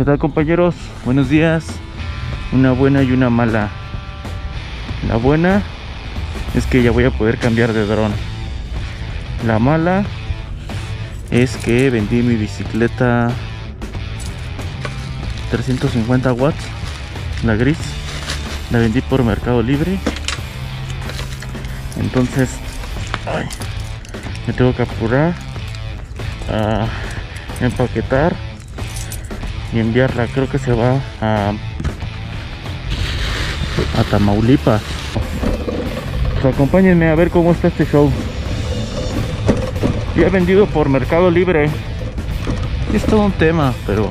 ¿Qué tal compañeros? Buenos días. Una buena y una mala. La buena es que ya voy a poder cambiar de dron. La mala es que vendí mi bicicleta 350 watts, la gris. La vendí por Mercado Libre. Entonces, me tengo que apurar a empaquetar y enviarla. Creo que se va a, Tamaulipas. Pues acompáñenme a ver cómo está este show. Ya vendido por Mercado Libre. Es todo un tema, pero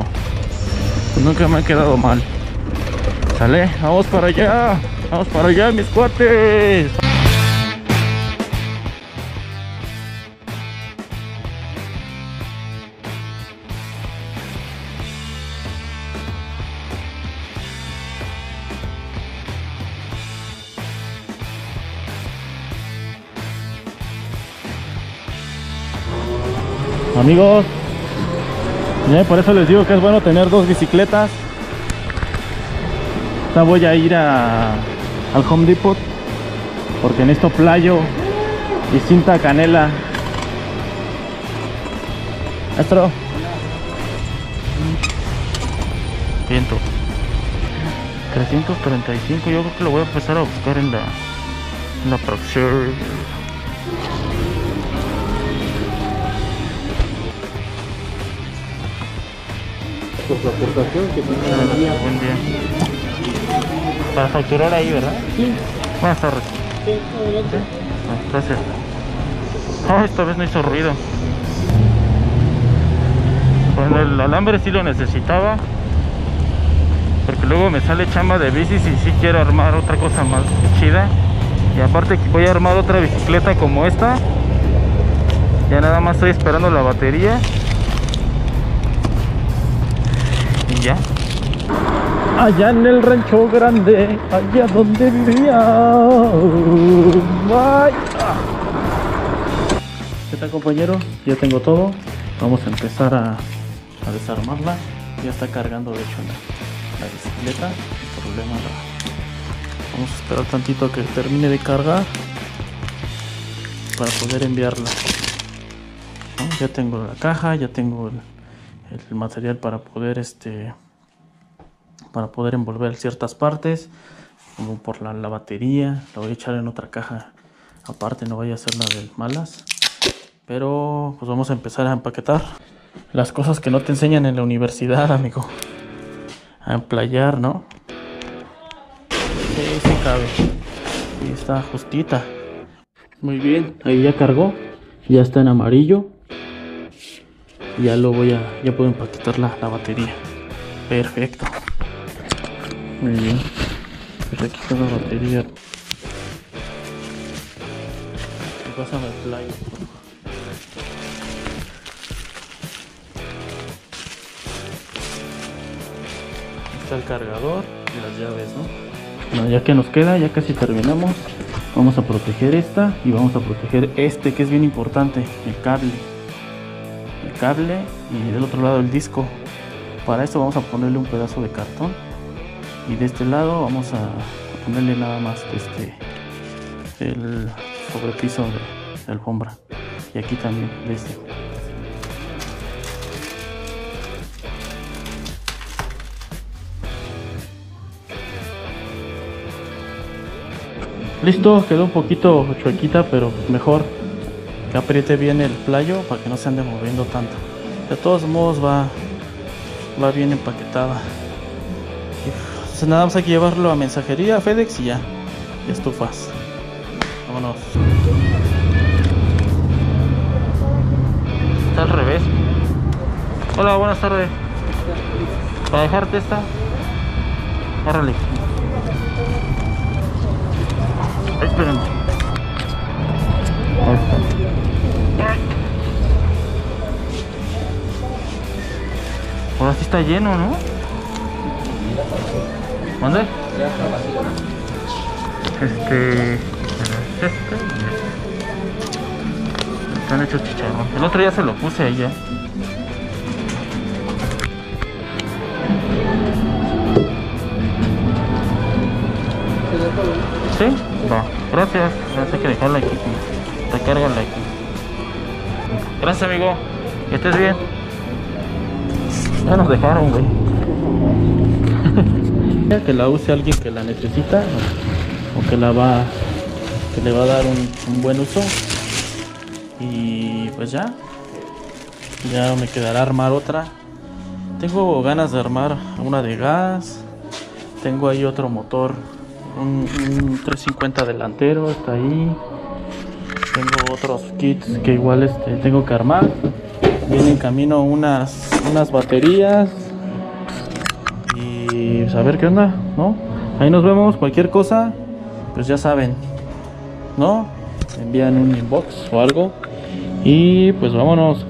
nunca me ha quedado mal. Sale, vamos para allá. Vamos para allá, mis cuates. Amigos, ya por eso les digo que es bueno tener dos bicicletas. Ahora voy a ir a, al Home Depot porque en esto playo y cinta canela. Astro. Viento. 335, yo creo que lo voy a empezar a buscar en la, en la Proxer. La aportación que tiene el día. Buen día. Para facturar ahí, ¿verdad? Sí, Buenas tardes. sí, adelante. Ah, Gracias. Oh, esta vez no hizo ruido. Bueno, el alambre sí lo necesitaba. Porque luego me sale chamba de bicis y sí quiero armar otra cosa más chida. Y aparte que voy a armar otra bicicleta como esta. Ya nada más estoy esperando la batería. Allá en el rancho grande, allá donde vivía. Ah. ¿Qué tal compañero? Ya tengo todo. Vamos a empezar a, desarmarla. Ya está cargando de hecho la, bicicleta. Sin problema. Vamos a esperar tantito a que termine de cargar para poder enviarla. Ya tengo la caja, ya tengo el, el material para poder este para poder envolver ciertas partes como por la, la batería la voy a echar en otra caja aparte no vaya a ser la del malas pero pues vamos a empezar a empaquetar. Las cosas que no te enseñan en la universidad amigo. A emplayar no sí, cabe. Está justita. Muy bien ahí ya cargó. Ya está en amarillo ya lo voy a ya puedo empaquetar la, la batería. Perfecto. Muy bien. Pues aquí está la batería. Y pásame el playo está el cargador y las llaves no bueno, ya que nos queda ya casi terminamos vamos a proteger esta y vamos a proteger este que es bien importante el cable cable y del otro lado el disco. Para esto vamos a ponerle un pedazo de cartón y de este lado vamos a ponerle nada más este el sobrepiso de, de alfombra y aquí también este. Listo quedó un poquito chuequita pero mejor que apriete bien el playo para que no se ande moviendo tanto de todos modos va va bien empaquetada entonces nada más hay que llevarlo a mensajería, a FedEx y ya. Ya estufas. Vámonos. Está al revés. Hola, buenas tardes. Para dejarte esta. Ahora sí está lleno, ¿no? ¿Dónde? Este, este... este. Están hechos chicharrón. El otro ya se lo puse ahí ya. ¿Sí? Va. Gracias. Gracias que dejarla aquí. Amigo. Que estés bien. Ya nos dejaron, güey. Que la use alguien que la necesita o, que la va que le va a dar un, un buen uso. Y pues ya. Ya me quedará armar otra. Tengo ganas de armar una de gas. Tengo ahí otro motor. Un, un 350 delantero. Está ahí. Tengo otros kits que igual este, tengo que armar. Viene en camino unas, unas baterías. Y pues, a ver qué onda, ¿no? Ahí nos vemos. Cualquier cosa, pues ya saben, ¿no? Envían un inbox o algo. Y pues vámonos.